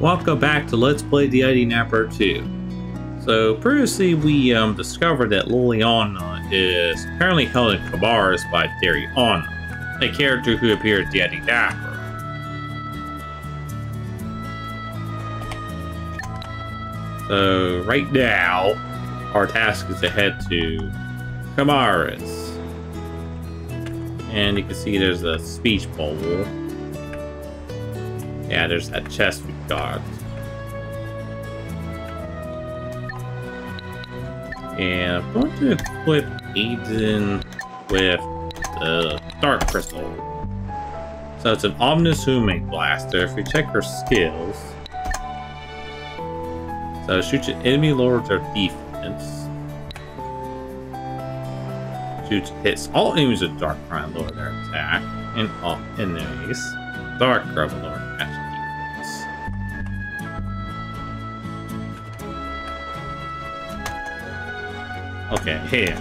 welcome back to Let's Play Didnapper 2. So previously we um, discovered that Liliana is apparently held in Camaris by Dariana, a character who appeared at the Napper. So right now, our task is to head to Camaris. And you can see there's a speech bowl. Yeah, there's that chest got. And I'm going to equip Aiden with the Dark Crystal. So it's an Ominous Homing Blaster. If we check her skills, so shoots an enemy, lowers their defense. Shoots hits all enemies with Dark Crown, lower their attack, and all enemies. Dark Crown, lower Okay, here.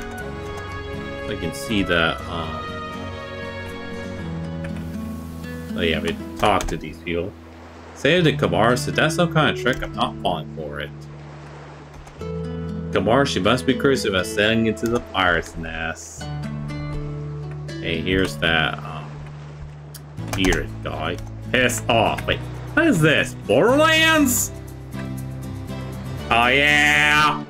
I can see that, um... Oh yeah, we talk to these people. Say to Kamar, is that's some kind of trick? I'm not falling for it. Kamar, she must be cursed about sailing into the pirate's nest. Hey, here's that, um, bearded guy. Piss off. Wait, what is this? Borderlands? Oh, yeah!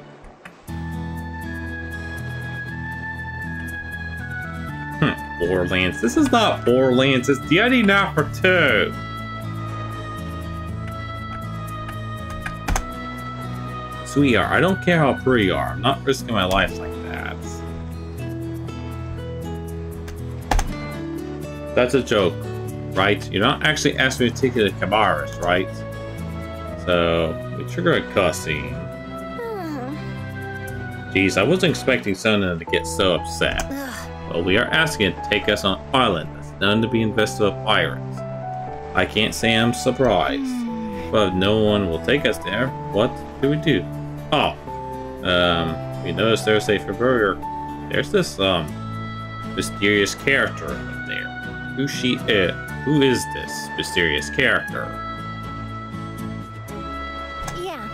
Borderlands. This is not four Borderlands, it's the Didnapper 2. Sweetheart, I don't care how pretty you are. I'm not risking my life like that. That's a joke, right? You're not actually asking me to take you to Camaris, right? So, we trigger a cussing. Hmm. Jeez, I wasn't expecting Sona to get so upset. But we are asking it to take us on an island that's known to be infested with pirates. I can't say I'm surprised. But if no one will take us there, what do we do? Oh, um, we noticed there's a familiar. There's this um mysterious character up there. Who she is? Who is this mysterious character? Yeah.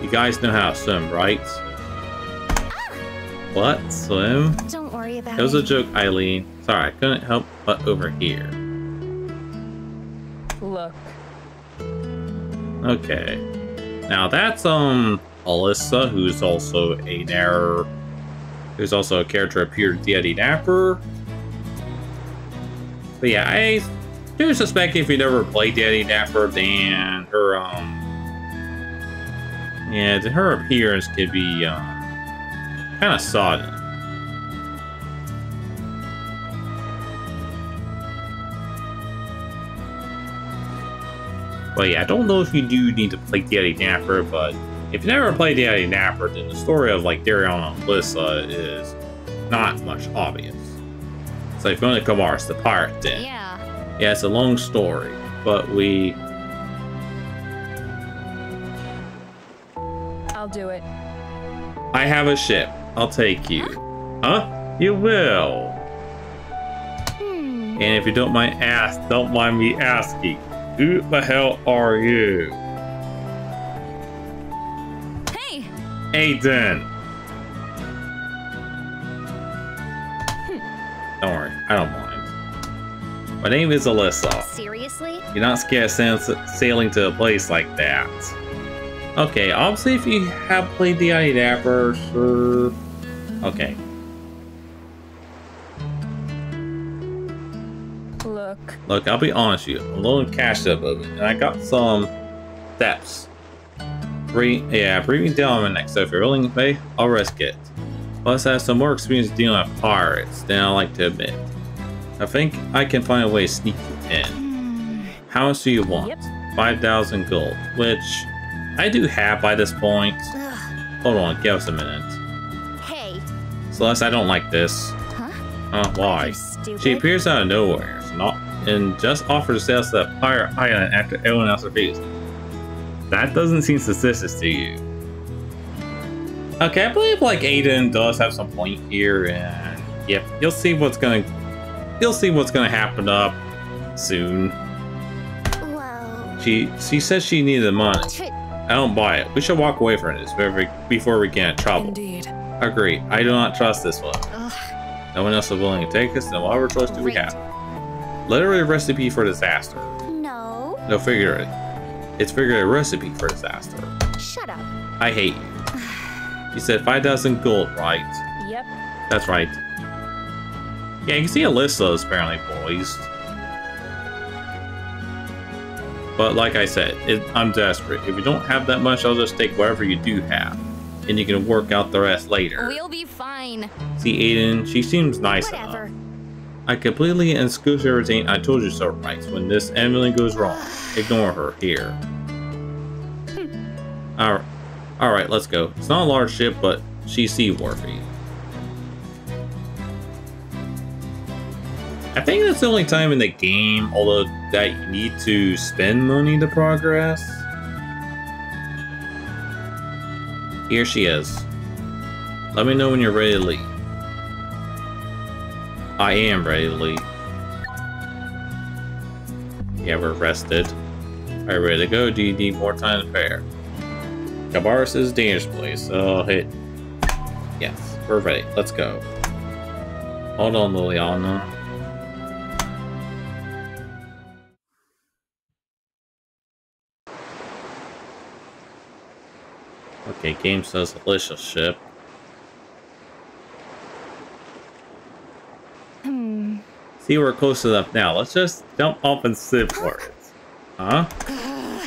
You guys know how to swim, right? What? Slim? Don't worry about That was it. a joke, Eileen. Sorry, I couldn't help but overhear. Look, Okay. Now that's um Alyssa, who's also a narrator, who's also a character appeared at the Didnapper. But yeah, I do suspect if you never played the Didnapper, then her um yeah, then her appearance could be um kind of sodden. Well, yeah, I don't know if you do need to play Didnapper, but if you never played Didnapper, then the story of like Darion and Alyssa is not much obvious. It's like going to Camaris, the pirate then. Yeah. Yeah, it's a long story, but we I'll do it. I have a ship. I'll take you. Huh? You will. Hmm. And if you don't mind ask, don't mind me asking, who the hell are you? Hey! Aiden. Don't worry, I don't mind. My name is Alyssa. Seriously? You're not scared of sailing to a place like that. Okay, obviously if you have played the Didnapper, sure. Okay, Look, look, I'll be honest with you. I'm low in cash up of it, and I got some steps. Bring, yeah, me down on my neck, so if you're willing to pay, I'll risk it. Plus, I have some more experience dealing with pirates than I like to admit. I think I can find a way to sneak you in. How much do you want? Yep. 5,000 gold, which I do have by this point. Ugh. Hold on, give us a minute. Hey. Seles, I don't like this. Huh? Uh, why? She appears out of nowhere and not, and just offers to sell to that pirate island after everyone else refused. That doesn't seem suspicious to you. Okay, I believe like Aiden does have some point here, and yep, you'll see what's gonna, you'll see what's gonna happen up soon. Whoa. She she says she needed the money. I don't buy it. We should walk away from this before- we get in trouble. Indeed. Agree. I do not trust this one. Ugh. No one else is willing to take us, then what other choice do we have? Literally recipe for disaster. No. No, figure it. It's figured a recipe for disaster. Shut up. I hate you. You said 5,000 gold, right? Yep. That's right. Yeah, you can see a list of those apparently poised. But like I said, it, I'm desperate. If you don't have that much, I'll just take whatever you do have. And you can work out the rest later. We'll be fine. See Aiden, she seems nice Whatever. enough. I completely and excuse everything I told you so right. When this anything goes wrong, ignore her here. Hmm. Alright, alright, let's go. It's not a large ship, but she's seaworthy. I think that's the only time in the game, although that you need to spend money to progress. Here she is. Let me know when you're ready to leave. I am ready to leave. Yeah, we're rested. You ready to go? Do you need more time to prepare? Camaris is dangerous place, I'll oh, hit. Yes, we're ready. Let's go. Hold on, Liliana. Okay, game says Alyssa ship. Hmm. See, we're close enough now. Let's just jump up and sit for it. Huh?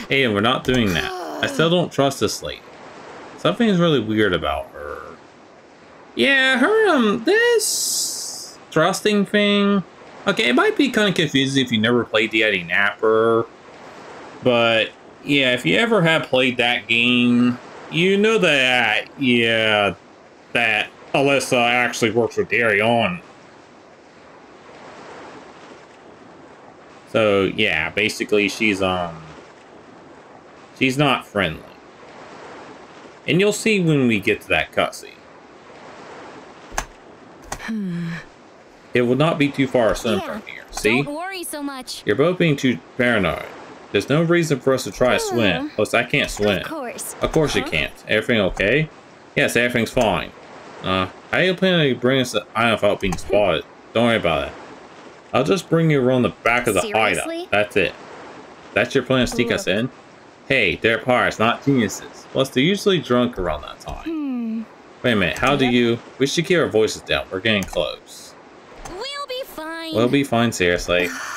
Hey, we're not doing that. I still don't trust this lady. Something's really weird about her. Yeah, her, um, this trusting thing. Okay, it might be kind of confusing if you never played the Didnapper. But, yeah, if you ever have played that game, you know that, yeah, that Alyssa actually works with Darion. So yeah, basically she's um she's not friendly. And you'll see when we get to that cutscene. it will not be too far soon Yeah. from here. See? Don't worry so much. You're both being too paranoid. There's no reason for us to try to swim. Hmm. Plus I can't swim. Of course. Of course you can't. Everything okay? Yes, everything's fine. Uh, how you planning to bring us to the island without being spotted? Don't worry about it. I'll just bring you around the back of the Seriously? hideout. That's it. That's your plan to sneak us in? Hey, they're pirates, not geniuses. Plus, they're usually drunk around that time. Hmm. Wait a minute, how do you... We should keep our voices down. We're getting close. We'll be fine. We'll be fine, seriously.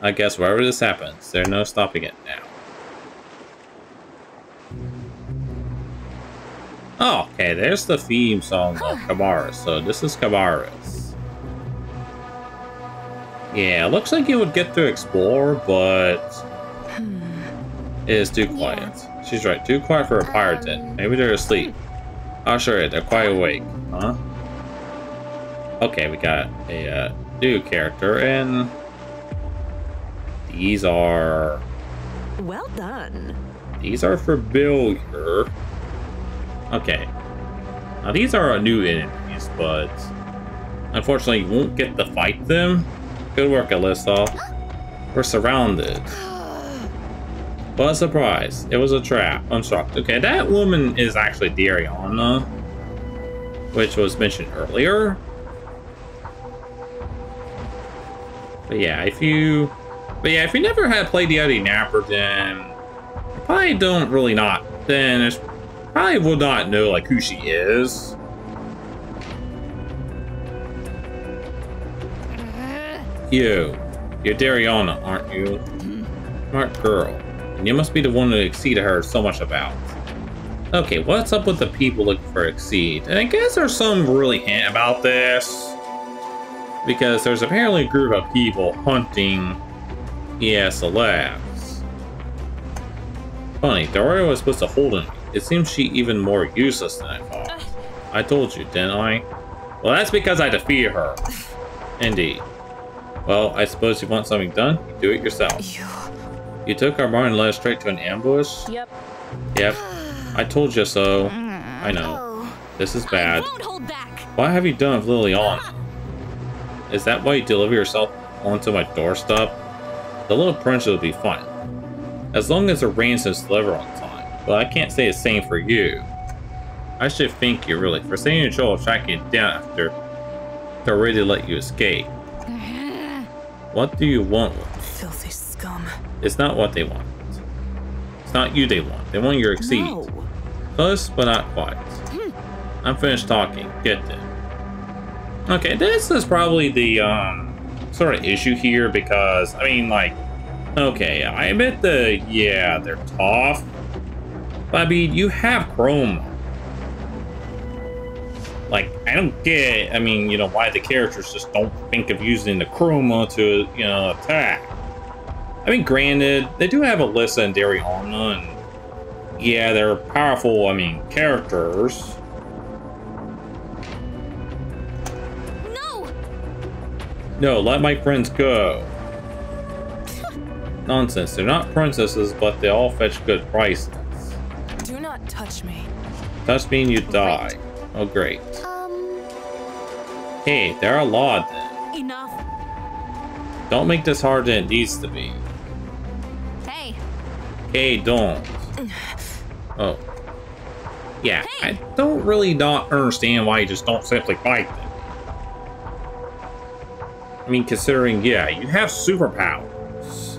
I guess wherever this happens, there's no stopping it now. Oh, okay, there's the theme song of Camaris. So this is Camaris. Yeah, looks like you would get to explore, but it is too quiet. She's right, too quiet for a pirate den. Maybe they're asleep. Oh, sure, they're quite awake, huh? Okay, we got a uh, new character, and these are Well done. these are familiar. Okay, now these are a new enemies, but unfortunately, you won't get to fight them. Good work, Alyssa. We're surrounded. A surprise! It was a trap. I'm shocked. Okay, that woman is actually Dariana, which was mentioned earlier. But yeah, if you, but yeah, if you never had played the Didnapper, then you probably don't really not. Then there's probably will not know like who she is. You, you're Dariana, aren't you? Smart girl. And you must be the one that Exceed heard so much about. Okay, what's up with the people looking for Exceed? And I guess there's some really hint about this. Because there's apparently a group of people hunting ES Labs. Funny, Daria was supposed to hold him. It seems she even more useless than I thought. I told you, didn't I? Well, that's because I defeated her. Indeed. Well, I suppose you want something done? You do it yourself. You. You took our barn and led us straight to an ambush? Yep. Yep. I told you so. I know. This is bad. I won't hold back. What have you done with Liliana? Is that why you deliver yourself onto my doorstep? The little princess will be fine. As long as the ransom's delivered on time. But I can't say the same for you. I should thank you, really, for saving your trouble tracking it down after they're ready to let you escape. What do you want with me? Filthy scum. It's not what they want. It's not you they want. They want your exceed. No. Close, but not quite. I'm finished talking. Get them. Okay, this is probably the um sort of issue here because I mean, like, okay, I admit the yeah they're tough, but I mean you have Chrome. Like, I don't get. I mean, you know, why the characters just don't think of using the chroma to you know attack. I mean, granted, they do have Alyssa and Dariana, and yeah, they're powerful. I mean, characters. No, let my friends go. Nonsense. They're not princesses, but they all fetch good prices. Do not touch me. Touch me and you die. Oh, great. Um, Hey, there are a lot then. Enough. Don't make this harder than it needs to be. hey, Hey, don't. Oh. Yeah, I don't really not understand why you just don't simply fight them. I mean, considering, yeah, you have superpowers.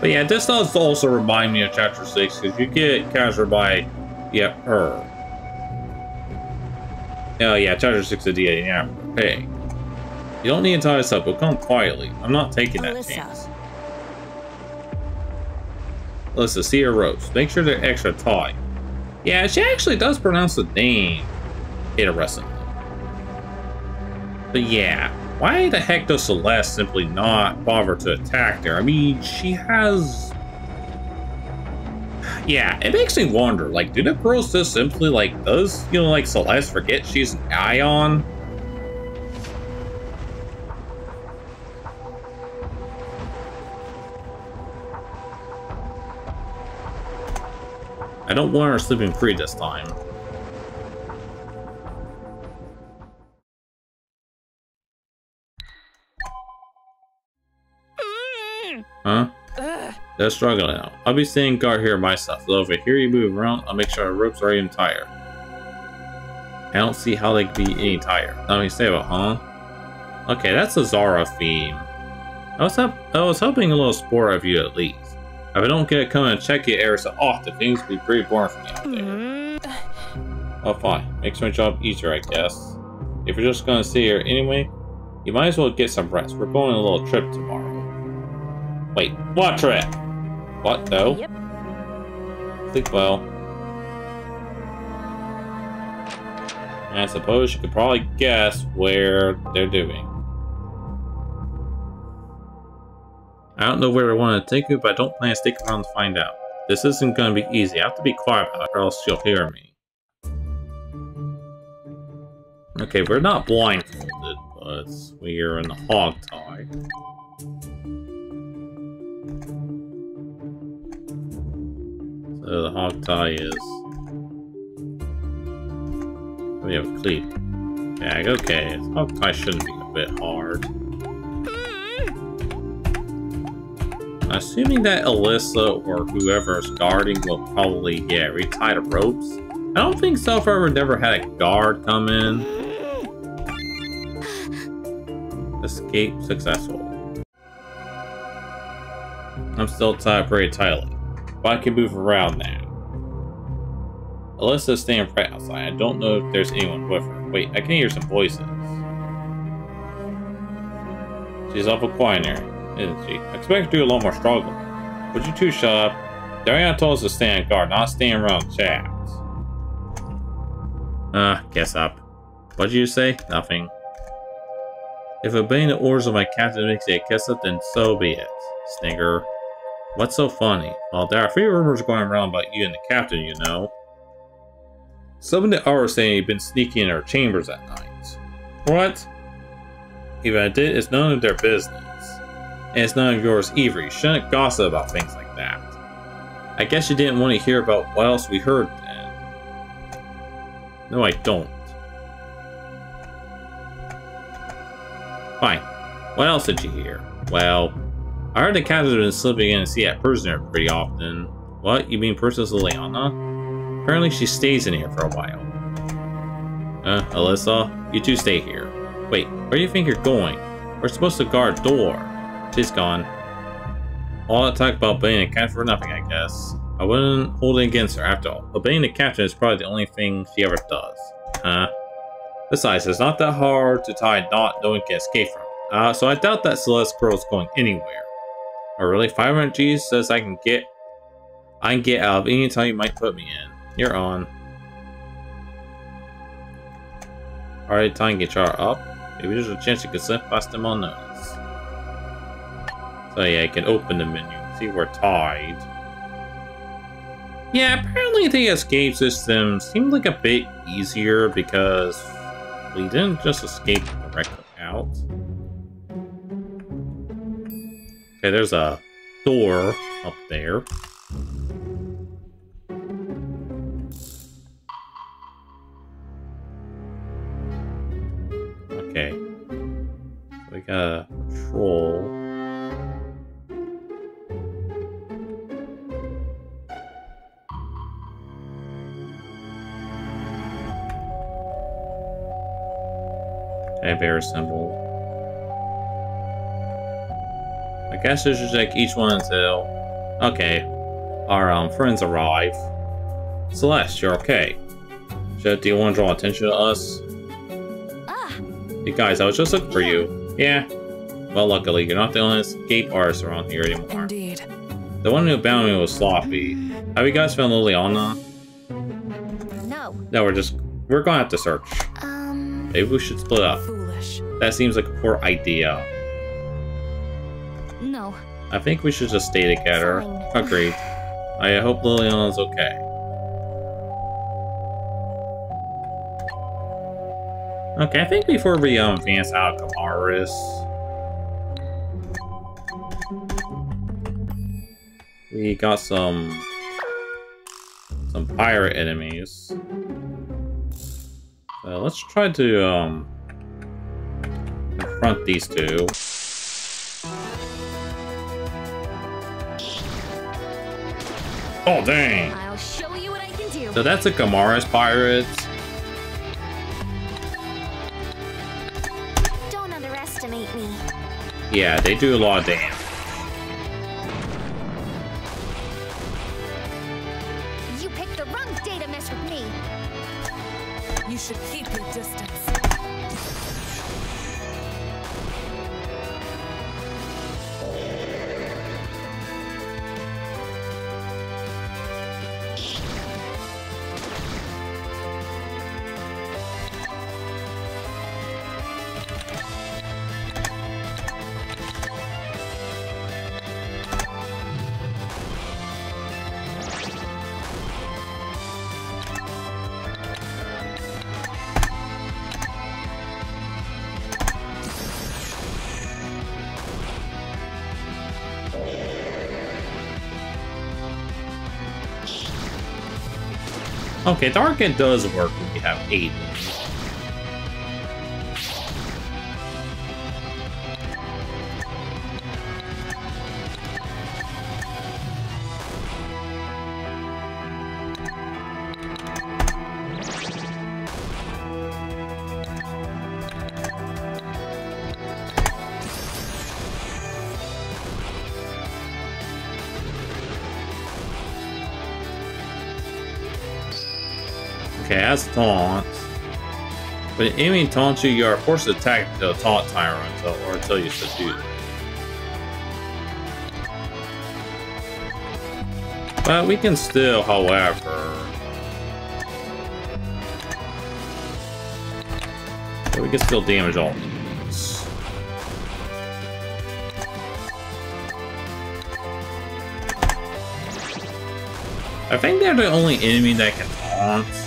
But yeah, this does also remind me of Chapter 6, because you get captured by, yeah, her. Oh yeah, Chapter 6 of DA, yeah. Hey. You don't need to tie us up, but come quietly. I'm not taking that Alyssa. chance. Alyssa, see your ropes. Make sure they're extra tight. Yeah, she actually does pronounce the name interestingly. But yeah, why the heck does Seles simply not bother to attack there? I mean, she has... Yeah, it makes me wonder, like, do the girls just simply, like, does, you know, like, Seles forget she's an Ion? I don't want her sleeping free this time. Mm. Huh? Ugh. They're struggling now. I'll be staying guard here myself. So if I hear you move around, I'll make sure our ropes are even tighter. I don't see how they could be any tighter. Let me say about, huh? Okay, that's a Zara theme. I was, I was hoping a little sport of you at least. If I don't get come and check your every so often, things will be pretty boring for me out there. Mm. Oh, fine. Makes my job easier, I guess. If you're just gonna stay here anyway, you might as well get some rest. We're going on a little trip tomorrow. Wait, what trip? What? though? Yep. Sleep well. I suppose you could probably guess where they're doing. I don't know where I want to take you, but I don't plan to stick around to find out. This isn't going to be easy. I have to be quiet about it, or else she'll hear me. Okay, we're not blindfolded, but we are in the hog tie. So the hog tie is. We have a cleat. Bag, okay. Hog tie shouldn't be a bit hard. Assuming that Alyssa or whoever is guarding will probably, yeah, retie the ropes. I don't think Self-Ever never had a guard come in. Escape successful. I'm still tied very tightly, but I can move around now. Alyssa's staying right outside. I don't know if there's anyone with her. Wait, I can hear some voices. She's awful quiet here, isn't? I expect to do a lot more struggling. Would you two shut up? Darian told us to stand guard, not stand around chats. Ah, guess up. What did you say? Nothing. If obeying the orders of my captain makes you a kiss up, then so be it. Snigger. What's so funny? Well, there are a few rumors going around about you and the captain, you know. Some of the are saying you've been sneaking in our chambers at night. What? Even I did, it's none of their business. And it's none of yours either. You shouldn't gossip about things like that. I guess you didn't want to hear about what else we heard then. No, I don't. Fine. What else did you hear? Well, I heard the captain's been slipping in and see that prisoner pretty often. What? You mean Princess Liliana? Apparently she stays in here for a while. Uh, Alyssa, you two stay here. Wait, where do you think you're going? We're supposed to guard door. She's gone. All that talk about being a captain for nothing, I guess. I wouldn't hold it against her after all. Obeying the captain is probably the only thing she ever does. Huh? Besides, it's not that hard to tie a knot no one can escape from. Uh, so I doubt that Seles girl's going anywhere. Oh really? 500 G's says I can get I can get out of any time you might put me in. You're on. Alright, time to get Char up. Maybe there's a chance you could slip past them unnoticed. So yeah, I can open the menu, see we're tied. Yeah, apparently the escape system seemed like a bit easier because we didn't just escape directly out. Okay, there's a door up there. Okay. We got Okay, bear symbol. I guess I should check each one until... Okay. Our um, friends arrive. Seles, you're okay. Should, do you want to draw attention to us? Ah, Hey guys, I was just looking for you. Yeah. Well, luckily, you're not the only escape artist around here anymore. Indeed. The one who bound me was Sloppy. Have you guys found Liliana? no. No, we're just... We're gonna have to search. Um, Maybe we should split up. That seems like a poor idea. no. I think we should just stay together. Fine. Agreed. I hope Liliana's okay. Okay, I think before we um, advance out of Camaris, we got some some pirate enemies. So let's try to um confront these two. Oh dang! I'll show you what I can do. So that's the Camaris pirates. Don't underestimate me. Yeah, they do a lot of damage. Okay, Dark End does work when you have eight. Okay, that's taunt. An enemy taunts you, you are forced to attack the taunt timer until or until you subdue. But we can still, however. but we can still damage all. I think they're the only enemy that can taunt.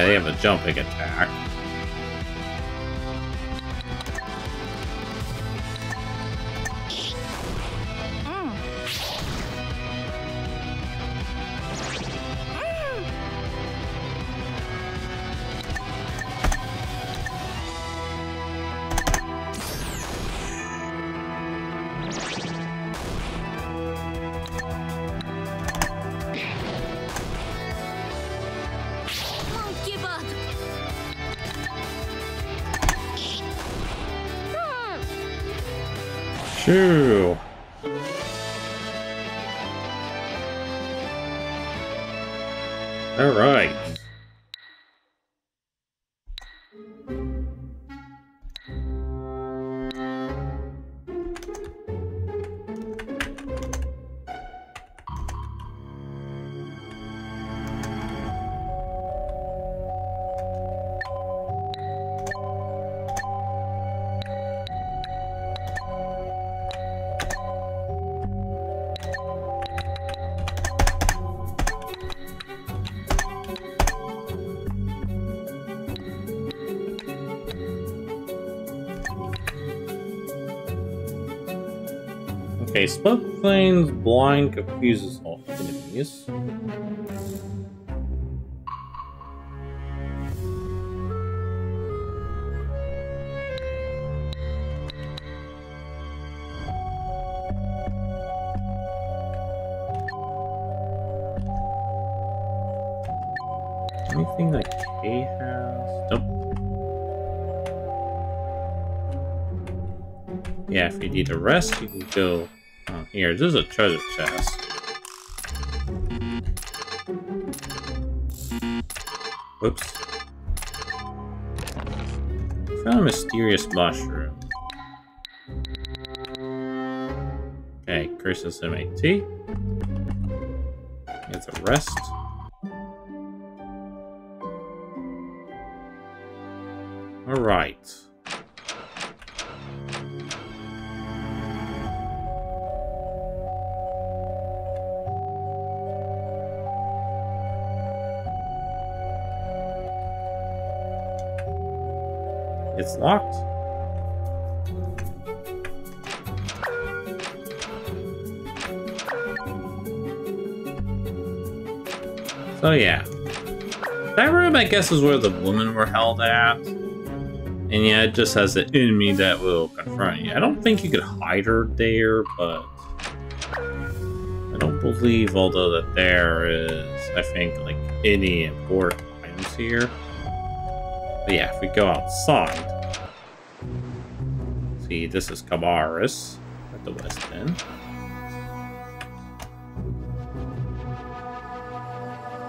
Okay, they have a jumping attack. Hmm. Alright. Okay, smoke flames blind confuses all enemies. Yeah, if you need a rest, you can go oh, here. This is a treasure chest. Whoops. Found a mysterious mushroom. Okay, Chris's MAT. It's a rest. So yeah. That room, I guess, is where the women were held at. And yeah, it just has an enemy that will confront you. I don't think you could hide her there, but... I don't believe, although, that there is, I think, like, any important items here. But yeah, if we go outside... See, this is Camaris at the West End.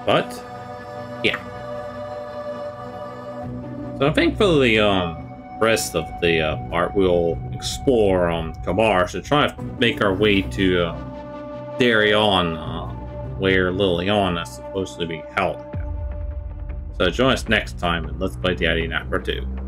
But, yeah. So I think for the um, rest of the uh, part, we'll explore um, Camaris to try to make our way to uh, Darien, uh, where Liliana is supposed to be held. So join us next time and Let's Play Didnapper 2.